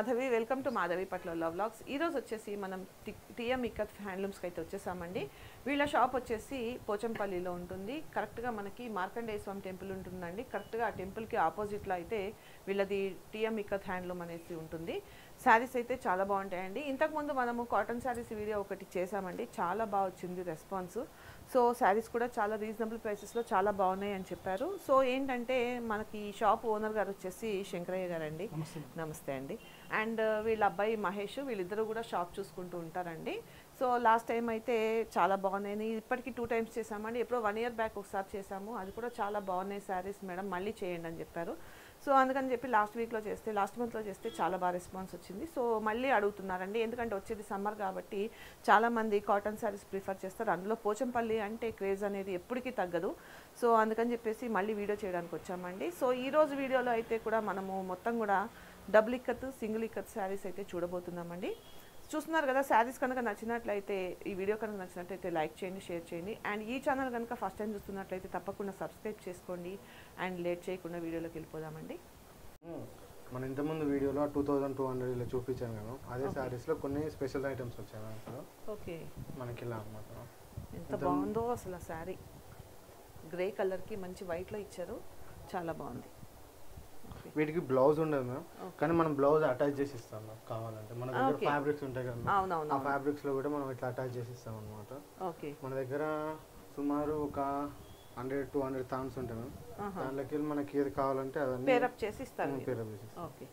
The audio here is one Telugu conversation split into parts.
మాధవి వెల్కమ్ టు మాధవి పట్ల లవ్ లాగ్స్. ఈరోజు వచ్చేసి మనం టిఎం ఇక్కత్ హ్యాండ్లూమ్స్కి అయితే వచ్చేసామండి. వీళ్ళ షాప్ వచ్చేసి పోచంపల్లిలో ఉంటుంది. కరెక్ట్గా మనకి మార్కండేయ స్వామి టెంపుల్ ఉంటుందండి. కరెక్ట్గా ఆ టెంపుల్కి ఆపోజిట్లో అయితే వీళ్ళది టిఎం ఇక్కత్ హ్యాండ్లూమ్ అనేసి ఉంటుంది. శారీస్ అయితే చాలా బాగుంటాయండి. ఇంతకుముందు మనము కాటన్ శారీస్ వీడియో ఒకటి చేసామండి. చాలా బాగా వచ్చింది రెస్పాన్స్. సో శారీస్ కూడా చాలా రీజనబుల్ ప్రైసెస్లో చాలా బాగున్నాయి అని చెప్పారు. సో ఏంటంటే మనకి ఈ షాప్ ఓనర్ గారు వచ్చేసి శంకరయ్య గారండి. నమస్తే అండి. అండ్. వీళ్ళ అబ్బాయి మహేష్ వీళ్ళిద్దరూ కూడా షాప్ చూసుకుంటూ ఉంటారండి. సో లాస్ట్ టైం అయితే చాలా బాగున్నాయి ఇప్పటికి టూ టైమ్స్ చేసామండి ఎప్పుడో వన్ ఇయర్ బ్యాక్ ఒకసారి చేసాము అది కూడా చాలా బాగున్నాయి శారీస్ మేడం మళ్ళీ చేయండి అని చెప్పారు. సో అందుకని చెప్పి లాస్ట్ వీక్లో చేస్తే లాస్ట్ మంత్లో చేస్తే చాలా బాగా రెస్పాన్స్ వచ్చింది. సో మళ్ళీ అడుగుతున్నారండి. ఎందుకంటే వచ్చేది సమ్మర్ కాబట్టి చాలామంది కాటన్ శారీస్ ప్రిఫర్ చేస్తారు. అందులో పోచంపల్లి అంటే క్రేజ్ అనేది ఎప్పటికీ తగ్గదు. సో అందుకని చెప్పేసి మళ్ళీ వీడియో చేయడానికి వచ్చామండి. సో ఈ రోజు వీడియోలో అయితే కూడా మనము మొత్తం కూడా డబుల్ ఇక్కత్ సింగిల్ ఇక్కత్ శారీస్ అయితే చూడబోతున్నామండి. చూస్తున్నారు కదా శారీస్ కనుక నచ్చినట్లయితే ఈ వీడియో కనుక నచ్చినట్లయితే లైక్ చేయండి షేర్ చేయండి. అండ్ ఈ ఛానల్ కనుక ఫస్ట్ టైం చూస్తున్నట్లయితే తప్పకుండా సబ్స్క్రైబ్ చేసుకోండి. అండ్ లేట్ చేయకుండా వీడియోలోకి వెళ్ళిపోదామండి. మన ఇంతకుముందు వీడియోలో టూ థౌజండ్ టూ హండ్రెడ్ ఇలా చూపించాను కదా అదే శారీస్లో కొన్ని స్పెషల్ ఐటమ్స్ వచ్చాయి మనకు ఓకే. మనకి ఇలా అనమాట ఎంత బాగుందో అసలు ఆ శారీ. గ్రే కలర్కి మంచి వైట్లో ఇచ్చారు. చాలా బాగుంది. వీటికి బ్లౌజ్ ఉండదు మ్యామ్. కానీ మనం బ్లౌజ్ అటాచ్ చేసి ఇస్తాం మ్యామ్ కావాలంటే మన దగ్గర. ఫ్యాబ్రిక్స్ ఉంటాయి కదా ఆ ఫ్యాబ్రిక్స్లో కూడా మనం ఇట్లా అటాచ్ చేసి ఇస్తాం అనమాట ఓకే మన దగ్గర సుమారు ఒక హండ్రెడ్ టూ హండ్రెడ్ థాన్స్ ఉంటాయి మ్యామ్. దాంట్లోకి వెళ్ళి మనకి ఏది కావాలంటే అవన్నీ పేరప్ చేసి ఇస్తారు మీరు. పేరప్ చేసి. ఓకే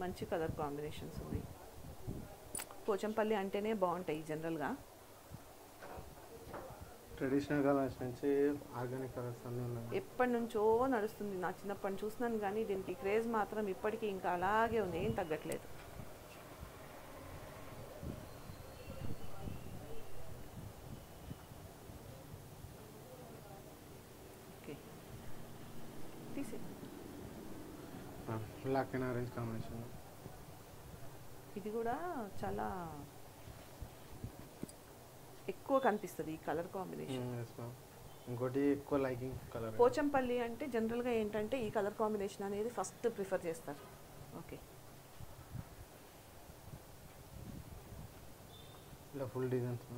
మంచి కలర్ కాంబినేషన్స్ ఉన్నాయి పోచంపల్లి అంటేనే బాగుంటాయి జనరల్గా ట్రెడిషనల్ కలర్స్ నుంచి ఆర్గానిక్ కలర్స్ అన్నీ ఉన్నాయి. ఎప్పటి నుంచో నడుస్తుంది. నా చిన్నప్పటి చూస్తున్నాను కానీ దీనికి క్రేజ్ మాత్రం ఇప్పటికీ ఇంకా అలాగే ఉంది. ఏం తగ్గట్లేదు. బ్లాక్ అండ్ ఆరెంజ్ కాంబినేషన్ ఇది కూడా చాలా ఎక్కువ కనిపిస్తుంది ఈ కలర్ కాంబినేషన్. ఇంకోటి ఎక్కువ లైకింగ్ కలర్ పోచంపల్లి అంటే జనరల్గా ఏంటంటే ఈ కలర్ కాంబినేషన్ అనేది ఫస్ట్ ప్రిఫర్ చేస్తారు. ఓకే ఇలా ఫుల్ డిజైన్స్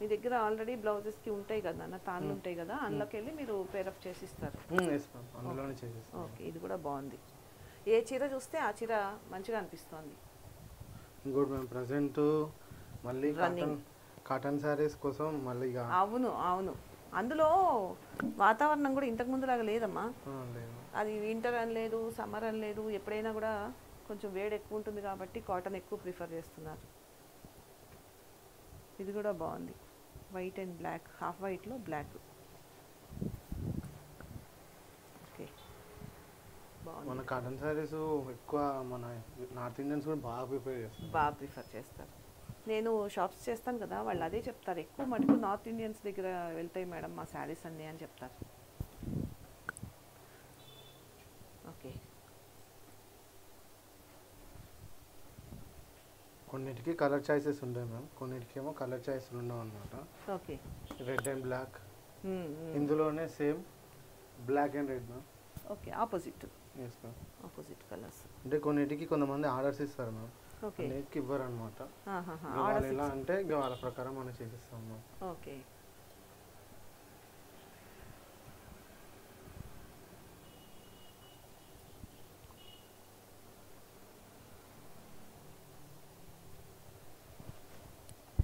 మీ దగ్గర ఆల్రెడీ బ్లౌజెస్కి ఉంటాయి కదా అన్న తాళ్ళు ఉంటాయి కదా అందులోకి వెళ్ళి మీరు పేరప్ చేసి ఇస్తారు ఓకే ఇది కూడా బాగుంది. ఏ చీర చూస్తే ఆ చీర మంచిగా అనిపిస్తోంది. ఇంకోటి మేము ప్రజెంట్ మళ్ళీ Running. కాటన్ శారీస్ కోసం మళ్ళీ అవును అవును. అందులో వాతావరణం కూడా ఇంతకు ముందులాగా లేదమ్మా. ఆ, లేదు. అది వింటర్ అని లేదు సమ్మర్ అని లేదు ఎప్పుడైనా కూడా కొంచెం వేడి ఎక్కువ ఉంటుంది కాబట్టి కాటన్ ఎక్కువ ప్రిఫర్ చేస్తున్నారు. ఇది కూడా బాగుంది. వైట్ అండ్ బ్లాక్ హాఫ్ వైట్లో బ్లాక్ ఓకే బాగుంది. మన కాటన్ శారీస్ ఎక్కువ మన నార్త్ ఇండియన్స్ కూడా బాగా ప్రిపేర్ చేస్తారు. బాగా ప్రిఫర్ చేస్తారు. నేను షాప్స్ చేస్తాను కదా వాళ్ళు అదే చెప్తారు. ఎక్కువ మటుకు నార్త్ ఇండియన్స్ దగ్గర వెళ్తాయి మేడం మా శారీస్ అన్నీ అని చెప్తారు. ఓకే. కొన్నిటికి కలర్ చాయిసెస్ ఉంటాయి మ్యామ్ కొన్నిటికి ఏమో కలర్ చాయిస్లు ఉండవు అనమాట ఓకే రెడ్ అండ్ బ్లాక్ ఇందులోనే same black and red ma'am okay opposite yes ma'am opposite colours అంటే కొన్నిటికి కొంతమంది ఆర్డర్స్ ఇస్తారు మ్యామ్ ఓకే. కొన్నిటికి ఇవ్వరు అనమాట ఎలా అంటే వాళ్ళ ప్రకారం మనం చేసిస్తాం ఓకే.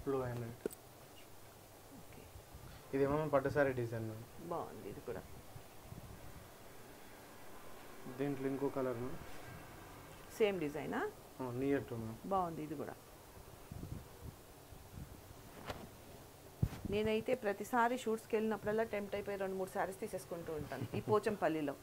Blue okay. ఇదేమో పట్టు సారీ డిజైన్. బాగుంది ఇది కూడా. దీంట్లో ఇంకో కలర్. సేమ్ డిజైనా? బాగుంది ఇది కూడా. నేనైతే ప్రతిసారి షూట్స్కి వెళ్ళినప్పుడల్లా టెంప్ట్ అయిపోయి రెండు మూడు శారీస్ తీసేసుకుంటూ ఉంటాను. ఈ పోచంపల్లిలో.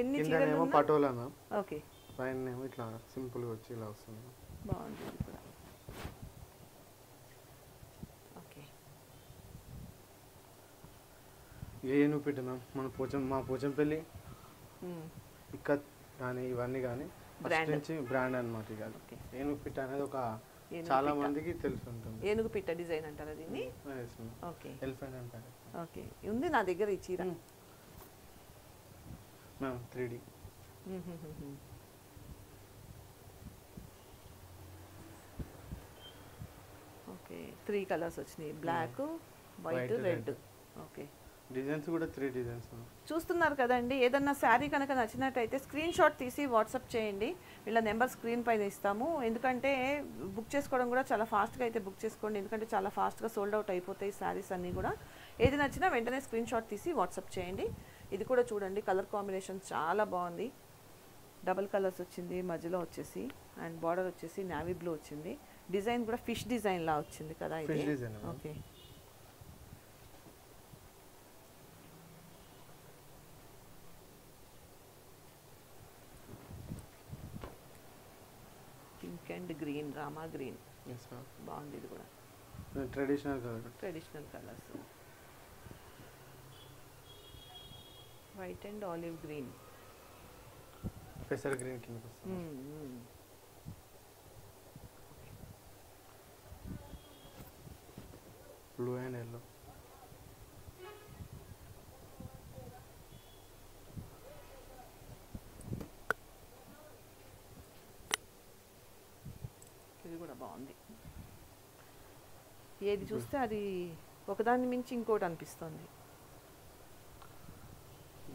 ఎన్ని చీరలు పటోలా ఓకే. పైన ఇట్లా సింపుల్గా వచ్చి ఇలా వస్తుంది. బాగుంది కూడా. ఏ నువ్వు పెట్టు మ్యామ్ మన పోచం మా పోచంపల్లి. ఇక్కత్ కానీ ఇవన్నీ కానీ ఫస్ట్. నుంచి బ్రాండ్ అనమాట ఇక ఓకే. ఏను పిట్ అనేది ఒక ఏనుగు చాలా పిట్ట. మందికి తెలిసి ఉంటుంది ఏనుగు పిట్ట డిజైన్ అంటారా దీన్ని ఓకే. ఎలిఫెంట్ అంటారు ఓకే. ఉంది నా దగ్గర ఈ చీర. Ma'am three D okay three colours వచ్చినాయి. Black white red. Okay designs కూడా త్రీ డిజైన్స్ చూస్తున్నారు కదండి ఏదన్నా శారీ కనుక నచ్చినట్టయితే స్క్రీన్ షాట్ తీసి వాట్సాప్ చేయండి. వీళ్ళ నెంబర్ స్క్రీన్ పైన ఇస్తాము. ఎందుకంటే బుక్ చేసుకోవడం కూడా చాలా ఫాస్ట్గా అయితే బుక్ చేసుకోండి. ఎందుకంటే చాలా ఫాస్ట్గా సోల్డ్ అవుట్ అయిపోతాయి శారీస్ అన్నీ కూడా. ఏది నచ్చినా వెంటనే స్క్రీన్ షాట్ తీసి వాట్సాప్ చేయండి. ఇది కూడా చూడండి కలర్ కాంబినేషన్ చాలా బాగుంది. డబల్ కలర్స్ వచ్చింది మధ్యలో వచ్చేసి అండ్ బార్డర్ వచ్చేసి నావీ బ్లూ వచ్చింది. డిజైన్ కూడా ఫిష్ డిజైన్ లా వచ్చింది కదా ఇది. Okay pink and green Rama green. బాగుంది ఇది కూడా. Traditional colour. Traditional colours. White and olive green పెసర్ green వస్తుంది. బ్లూ అండ్ ఎల్లో ఇది కూడా బాగుంది ఏది చూస్తే అది ఒకదాన్ని మించి ఇంకోటి అనిపిస్తుంది.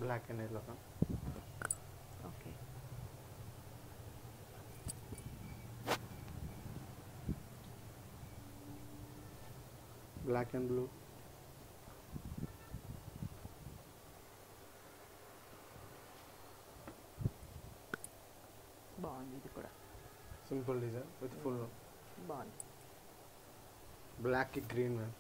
Black and yellow okay. Black and blue బాగుంది ఇది కూడా. సింపుల్ డిజైన్ విత్ ఫుల్ బాగుంది. బ్లాక్ గ్రీన్ మ్యామ్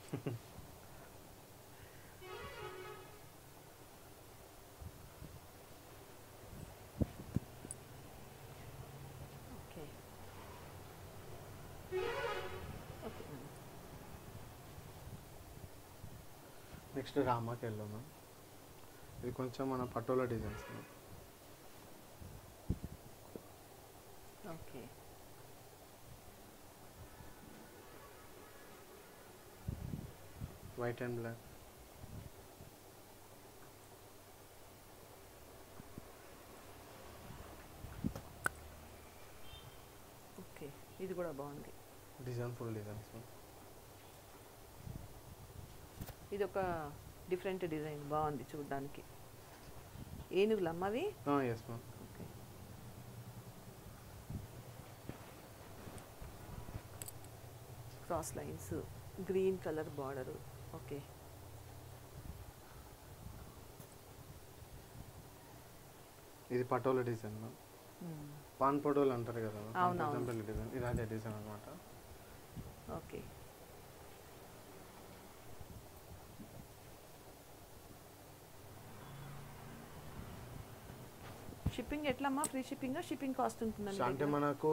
నెక్స్ట్ రామాకి వెళ్ళాం మ్యామ్ ఇది కొంచెం మన patola designs ma'am okay white and black. Okay ఇది కూడా బాగుంది. Design full designs. ఇది ఒక డిఫరెంట్ డిజైన్ బాగుంది చూడడానికి. ఏనుగులు అమ్మవి yes ma'am cross lines green colour border okay. ఇది పటోలా డిజైన్ మ్యామ్. పాన్ పటోలా అంటారు కదా డిజైన్ ఇది అదే డిజైన్ అనమాట ఓకే. షిప్పింగ్ ఎట్లమ్మా? ఫ్రీ షిప్పింగ్ షిప్పింగ్ కాస్ట్ ఉంటుందండి అంటే మనకు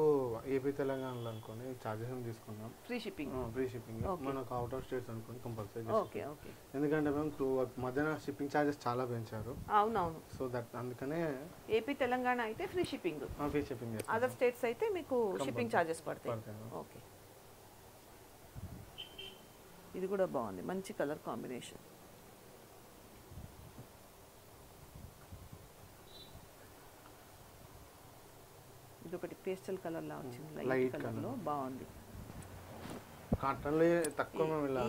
ఏపీ తెలంగాణలో అనుకోని చార్జెస్ తీసుకున్నాం? Free shipping free shipping. మనకు అవుట్ ఆఫ్ స్టేట్స్ అనుకోని కంపల్సరీ ఓకే ఓకే ఎందుకంటే మేము టూ మధ్యన షిప్పింగ్ చార్జెస్ చాలా పెంచారు. అవునవును. సో దట్ అందుకనే ఏపీ తెలంగాణ అయితే free shipping free shipping other states అయితే మీకు షిప్పింగ్ ఛార్జెస్ పడతాయి. పడతాయి. ఓకే ఇది కూడా బాగుంది. మంచి కలర్ కాంబినేషన్ ఇది ఒకటి పేస్టల్ కలర్ లా వచ్చింది. Light colour colour. లో బాగుంది.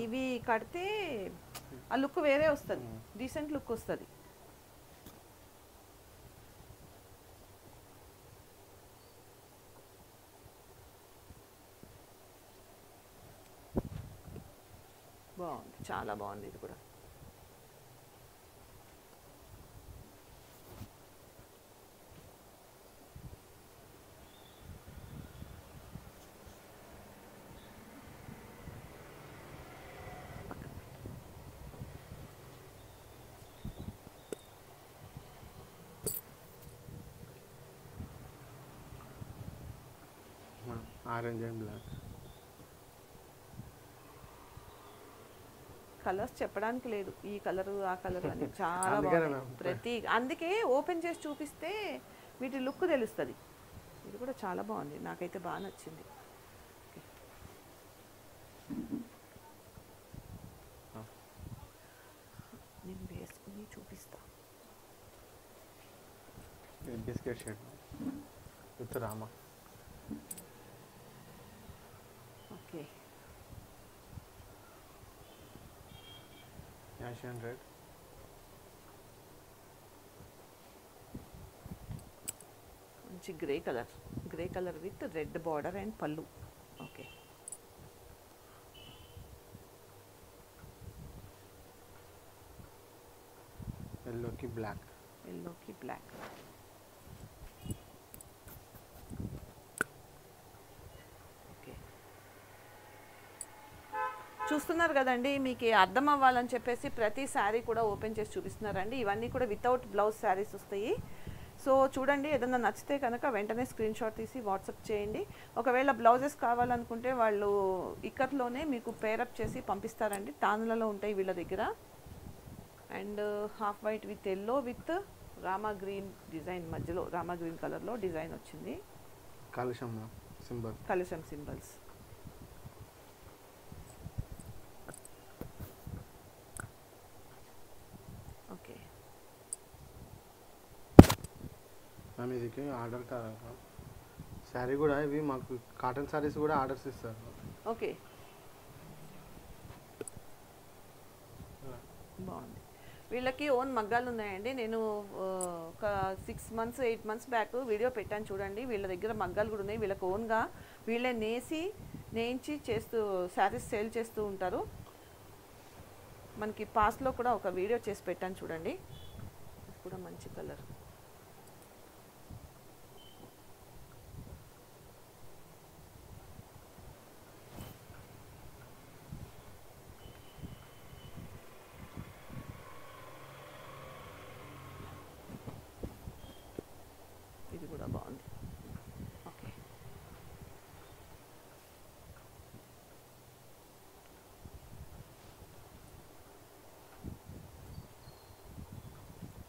ఇవి కడితే ఆ లుక్ వేరే వస్తుంది. డీసెంట్ లుక్ వస్తుంది. బాగుంది. చాలా బాగుంది ఇది కూడా. Orange and black. కలర్స్ చెప్పడానికి లేదు. ఈ కలర్ ఆ కలర్ అని చాలా బాగుంది ప్రతి అందుకే ఓపెన్ చేసి చూపిస్తే వీటి లుక్ తెలుస్తుంది. ఇది కూడా చాలా బాగుంది. నాకైతే బాగా నచ్చింది. నేను వేసుకుని చూపిస్తా. బిస్కెట్ రామా. ఓకే యాషియన్ రెడ్ మంచి grey colour grey colour with red border and పళ్ళు ఓకే ఎల్లోకి బ్లాక్ ఎల్లోకి బ్లాక్ ఓకే చూస్తున్నారు కదండి మీకు అర్థం అవ్వాలని చెప్పేసి ప్రతి శారీ కూడా ఓపెన్ చేసి చూపిస్తున్నారండి. ఇవన్నీ కూడా వితౌట్ బ్లౌజ్ శారీస్ వస్తాయి. సో చూడండి ఏదన్నా నచ్చితే కనుక వెంటనే స్క్రీన్ షాట్ తీసి వాట్సాప్ చేయండి. ఒకవేళ బ్లౌజెస్ కావాలనుకుంటే వాళ్ళు ఇక్కత్లోనే మీకు పేరప్ చేసి పంపిస్తారండి. తానులలో ఉంటాయి వీళ్ళ దగ్గర. And half white with yellow with Rama green design మధ్యలో రామా గ్రీన్ కలర్లో డిజైన్ వచ్చింది. కాలుష్యం సింబల్. కలుషం సింబల్స్ ఓకే ఇది ఆర్డర్ శారీ కూడా ఇవి మాకు కాటన్ శారీస్ కూడా ఆర్డర్స్ ఇస్తారు. ఓకే. బాగుంది. వీళ్ళకి ఓన్ మగ్గాలు ఉన్నాయండి. నేను ఒక six months eight months back video పెట్టాను చూడండి. వీళ్ళ దగ్గర మగ్గాలు కూడా ఉన్నాయి. వీళ్ళకి ఓన్గా వీళ్ళే నేసి నేయించి చేస్తూ శారీస్ సేల్ చేస్తూ ఉంటారు. మనకి పాస్ట్లో కూడా ఒక వీడియో చేసి పెట్టాను చూడండి. కూడా మంచి కలర్ ఇది కూడా బాగుంది ఓకే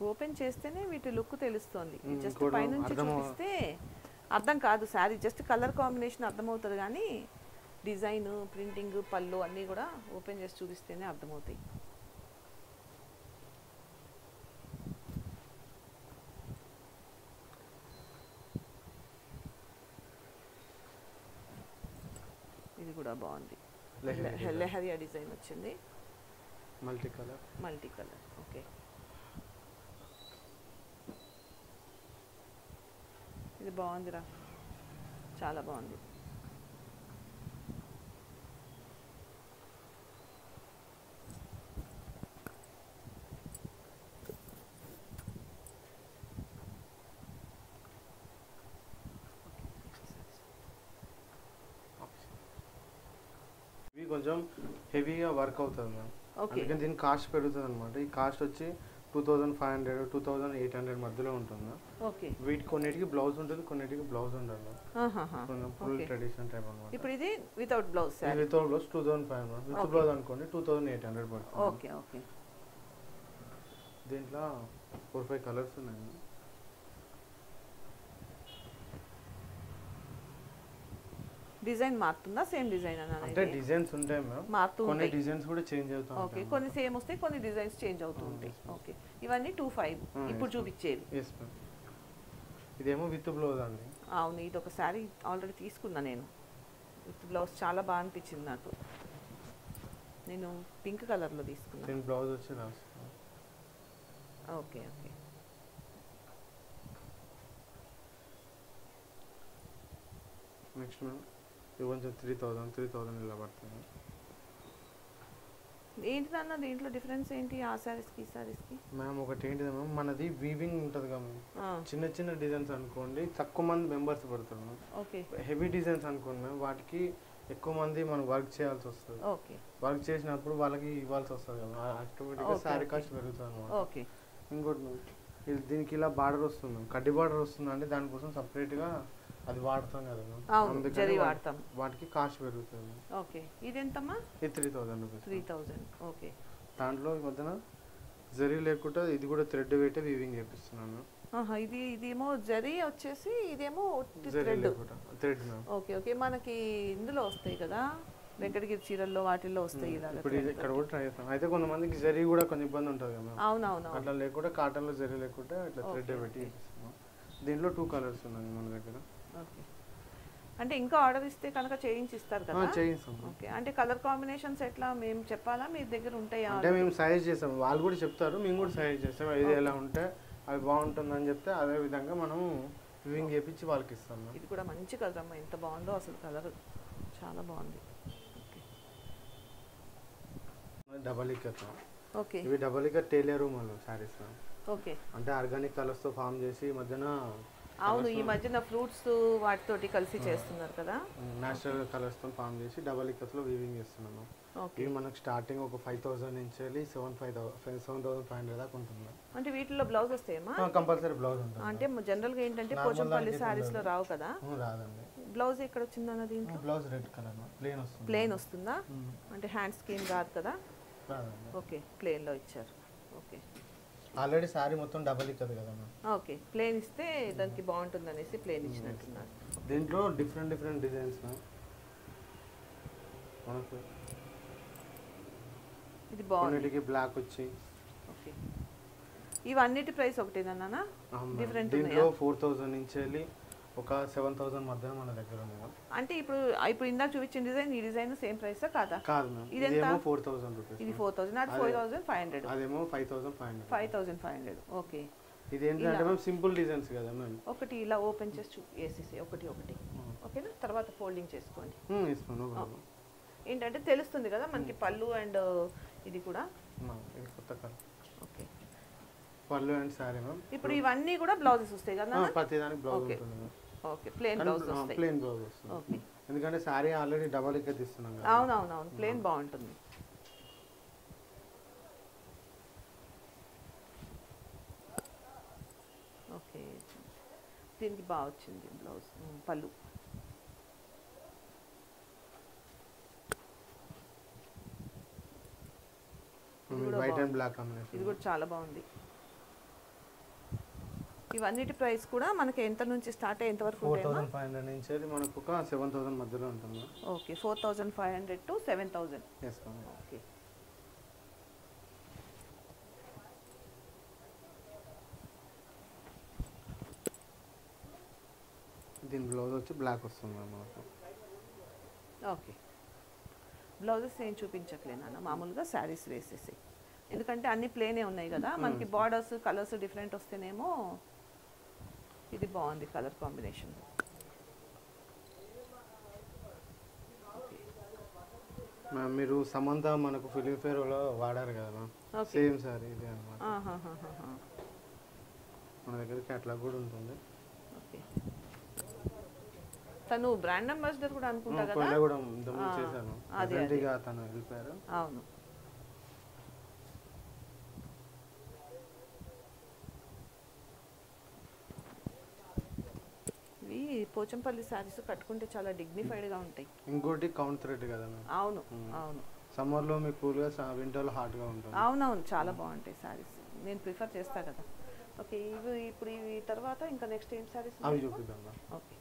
ఓపెన్ చేస్తేనే వీటి లుక్ తెలుస్తోంది. జస్ట్ పైనుంచి చూపిస్తే అర్థం కాదు. శారీ జస్ట్ కలర్ కాంబినేషన్ అర్థమవుతుంది కానీ డిజైన్ ప్రింటింగ్ పళ్ళు అన్నీ కూడా ఓపెన్ చేసి చూపిస్తేనే అర్థమవుతాయి. ఇది కూడా బాగుంది. లెహరియా డిజైన్ వచ్చింది. Multi colour. Multi colour. Okay. ఇది బాగుందిరా. చాలా బాగుంది. కొంచెం హెవీగా వర్క్ అవుతుంది మ్యామ్ అందుకని దీని కాస్ట్ పెరుగుతుంది అనమాట ఈ కాస్ట్ వచ్చి two thousand five hundred two thousand eight hundred మధ్యలో ఉంటుంది. ఓకే. వీటి కొన్నిటికి బ్లౌజ్ ఉంటుంది కొన్నిటికి బ్లౌజ్ ఉండదు. Full Okay. ట్రెడిషన్ టైప్ అనమాట ఇప్పుడు ఇది without blouse without blouse two thousand five hundred. With. Blouse అనుకోండి టూ థౌసండ్ ఎయిట్ హండ్రెడ్ పడుతుంది. Okay okay. దీంట్లో ఫోర్ ఫైవ్ కలర్స్ ఉన్నాయి. డిజైన్ మారుతుందా? సేమ్ డిజైన్ అన్న అంటే డిజైన్స్ ఉంటాయి మ్యామ్. మారుతూ కొన్ని డిజైన్స్ కూడా చేంజ్ అవుతా ఓకే కొన్ని సేమ్ వస్తాయి కొన్ని డిజైన్స్ చేంజ్ అవుతూ ఉంటాయి. ఓకే ఇవన్నీ టూ ఫైవ్. ఇప్పుడు. చూపించేవి. ఇదేమో విత్ బ్లౌజ్ అండి. అవును ఇది ఒక శారీ ఆల్రెడీ తీసుకున్నా నేను. విత్ బ్లౌజ్ చాలా బాగా అనిపించింది నాకు. నేను పింక్ కలర్లో తీసుకున్నా. దీని బ్లౌజ్ వచ్చి రాస్తాను ఓకే ఓకే. Next ma'am. ఇది కొంచెం త్రీ థౌసండ్ త్రీ థౌసండ్ ఇలా పడుతుంది. ఏంటి నాన్న దీంట్లో డిఫరెన్స్ ఏంటి? ఆ శారీస్కి ఈ శారీస్కి మ్యామ్ ఒకటి ఏంటిది మ్యామ్ మనది వీవింగ్ ఉంటుంది కదా మ్యామ్ చిన్న చిన్న డిజైన్స్ అనుకోండి తక్కువ మంది మెంబర్స్ పడతారు మ్యామ్ ఓకే హెవీ డిజైన్స్ అనుకోండి మ్యామ్ వాటికి ఎక్కువ మంది మనం వర్క్ చేయాల్సి వస్తుంది. ఓకే వర్క్ చేసినప్పుడు వాళ్ళకి ఇవ్వాల్సి వస్తుంది కదా ఆటోమేటిక్గా okay. కాస్ట్ పెరుగుతుంది అనమాట ఓకే ఇంకోటి మ్యామ్ దీనికి ఇలా బార్డర్ వస్తుంది మ్యామ్ కడ్డీ బార్డర్ వస్తుంది అంటే దానికోసం సపరేట్గా అది వాడతాం కదా అవును జరీ వాడతాం. వాటికి కాస్ట్ పెరుగుతుంది. ఓకే. ఇదెంతమ్మా? ఇది three thousand rupees three thousand okay. దాంట్లో ఈ మధ్యన జరీ లేకుండా ఇది కూడా థ్రెడ్ పెట్టే వీవింగ్ చేపిస్తున్నాను. ఇది ఇదేమో జరీ వచ్చేసి ఇదేమో థ్రెడ్ థ్రెడ్ ఓకే ఓకే. మనకి ఇందులో వస్తాయి కదా? వెంకటగిరి చీరల్లో వాటిల్లో వస్తాయి ఇప్పుడు ఇది ఇక్కడ కూడా ట్రై చేస్తాం. అయితే కొంతమందికి జరీ కూడా కొంచెం ఇబ్బంది ఉంటుంది కదా అవునవును అట్లా లేకుండా కాటన్లో జరీ లేకుండా ఇట్లా థ్రెడ్ పెట్టి. దీంట్లో టూ కలర్స్ ఉన్నాయి మన దగ్గర. ఓకే అంటే ఇంకా ఆర్డర్ ఇస్తే కనుక చేయించి ఇస్తారు కదా? చేయిస్తాం. ఓకే అంటే కలర్ కాంబినేషన్స్ ఎట్లా మేము చెప్పాలా? మీ దగ్గర ఉంటాయా అంటే మేము సజెస్ట్ చేస్తాం. వాళ్ళు కూడా చెప్తారు మేము కూడా సజెస్ట్ చేస్తాం. ఇది ఎలా ఉంటే అది బాగుంటుందని చెప్తే అదే విధంగా మనం వివింగ్ చేపించి వాళ్ళకి ఇస్తాం. ఇది కూడా మంచి కలర్ అమ్మా. ఎంత బాగుందో అసలు కలర్. చాలా బాగుంది. డబల్ ఇక్కత్ ఓకే ఇవి double ikat tailor room ma'am okay అంటే ఆర్గానిక్ కలర్స్తో ఫామ్ చేసి మధ్యన అవును ఈ మధ్యన ఫ్రూట్స్ వాటితోటి కలిసి చేస్తున్నారు కదా? నేచురల్ కలర్స్తో ఫామ్ చేసి డబల్ ఇక్కత్లో వీవింగ్ చేస్తున్నాము ఓకే. ఇవి మనకు స్టార్టింగ్ ఒక ఫైవ్ థౌసండ్ నుంచి వెళ్ళి seven five thousand seven thousand five hundred దాకా ఉంటుంది అంటే వీటిలో బ్లౌజ్ వస్తాయమ్మా? కంపల్సరీ బ్లౌజ్ ఉంటుంది అంటే జనరల్గా ఏంటంటే Normal పోచంపల్లి శారీస్లో రావు కదా? రాదండి. బ్లౌజ్ ఎక్కడ వచ్చిందన్న దీంట్లో? బ్లౌజ్ రెడ్ కలర్ ప్లేన్ వస్తుంది. ప్లెయిన్ వస్తుందా? అంటే హ్యాండ్ స్కీమ్ రాదు కదా? ఓకే ప్లెయిన్లో ఇచ్చారు. ఓకే ఆల్రెడీ శారీ మొత్తం డబల్ ఇక్కదు కదా మ్యామ్ ఓకే ప్లేన్ ఇస్తే దానికి బాగుంటుంది అనేసి ప్లేన్ ఇచ్చినట్టున్నారు. దీంట్లో డిఫరెంట్ డిఫరెంట్ డిజైన్స్ మ్యామ్ మనకు ఇది బాగుంది. బ్లాక్ వచ్చి. ఓకే. ఇవన్నిటి ప్రైస్ ఒకటేనా Different దీంట్లో ఫోర్ థౌసండ్ నుంచి వెళ్ళి ఒక సెవెన్ థౌసండ్ మధ్యన మన దగ్గర ఉంది అంటే ఇప్పుడు ఇప్పుడు ఇందాక చూపించిన డిజైన్ ఈ డిజైన్ సేమ్ ప్రైసా కాదా? కాదు మ్యామ్ ఇది ఎంత? ఫోర్ థౌసండ్ రూపీస్ ఇది ఫోర్ థౌసండ్ అది ఫోర్ థౌసండ్ ఫైవ్ హండ్రెడ్ అదేమో five thousand five hundred five thousand five hundred okay. ఇది ఏంటంటే మ్యామ్ సింపుల్ డిజైన్స్ కదా మ్యామ్ ఒకటి ఇలా ఓపెన్ చేసి చూ వేసేసి ఒకటి ఒకటి. ఓకేనా? తర్వాత ఫోల్డింగ్ చేసుకోండి. ఇస్తాను ఏంటంటే తెలుస్తుంది కదా మనకి పళ్ళు అండ్ ఇది కూడా. ఇది కొత్త కలర్. పళ్ళు అండ్ శారీ మ్యామ్ ఇప్పుడు ఇవన్నీ కూడా బ్లౌజెస్ వస్తాయి కదా ప్రతి దానికి బ్లౌజ్. ఉంటుంది ఓకే ప్లేన్ బ్లౌజ్ వస్తాయి. ప్లెయిన్ బ్లౌజ్ వస్తుంది. ఓకే. ఎందుకంటే శారీ ఆల్రెడీ డబల్ ఇక్క తీస్తున్నాం కదా. అవునవునవును ప్లేన్ బాగుంటుంది. ఓకే. దీనికి బాగా వచ్చింది బ్లౌజ్ పళ్ళు. ఇది కూడా చాలా బాగుంది. ఇవన్నిటి ప్రైస్ కూడా మనకి ఎంత నుంచి స్టార్ట్ అయ్యి ఎంత వరకు ఫోర్ థౌసండ్ ఫైవ్ హండ్రెడ్ నుంచి మనకు ఒక సెవెన్ థౌసండ్ మధ్యలో ఉంటుంది okay four thousand five hundred to seven ma'am okay. దీని బ్లౌజ్ వచ్చి బ్లాక్ వస్తుంది మ్యామ్ మనకు. ఓకే. బ్లౌజెస్ ఏం చూపించట్లేదు నాన్న మామూలుగా శారీస్ వేసేసి ఎందుకంటే అన్ని ప్లేనే ఉన్నాయి కదా మనకి బార్డర్స్ కలర్స్ డిఫరెంట్ వస్తేనేమో ఇది బాగుంది కలర్ కాంబినేషన్. మ్యామ్ మీరు సమంత మనకు ఫిలింఫేర్లో వాడారు కదా మ్యామ్? సేమ్ సారీ ఇది అనమాట. మన దగ్గర క్యాట్లాగ్ కూడా ఉంటుంది. ఓకే. తను బ్రాండ్ అంబాసిడర్ కూడా అనుకుంటా కదా? కూడా చేశాను. అదే, తను వెళ్ళిపోయారు. అవును ఇవి పోచంపల్లి శారీస్ కట్టుకుంటే చాలా డిగ్నిఫైడ్గా ఉంటాయి. ఇంకోటి కౌంట్ థ్రెడ్ కదా అవును. అవును. సమ్మర్లో మీకు కూల్గా వింటర్లో హాట్గా ఉంటుంది అవునవును చాలా బాగుంటాయి శారీస్. నేను ప్రిఫర్ చేస్తా కదా. ఓకే ఇవి ఇప్పుడు ఇవి తర్వాత ఇంకా నెక్స్ట్ ఏం శారీస్ అవి చూపిద్దాం ఓకే.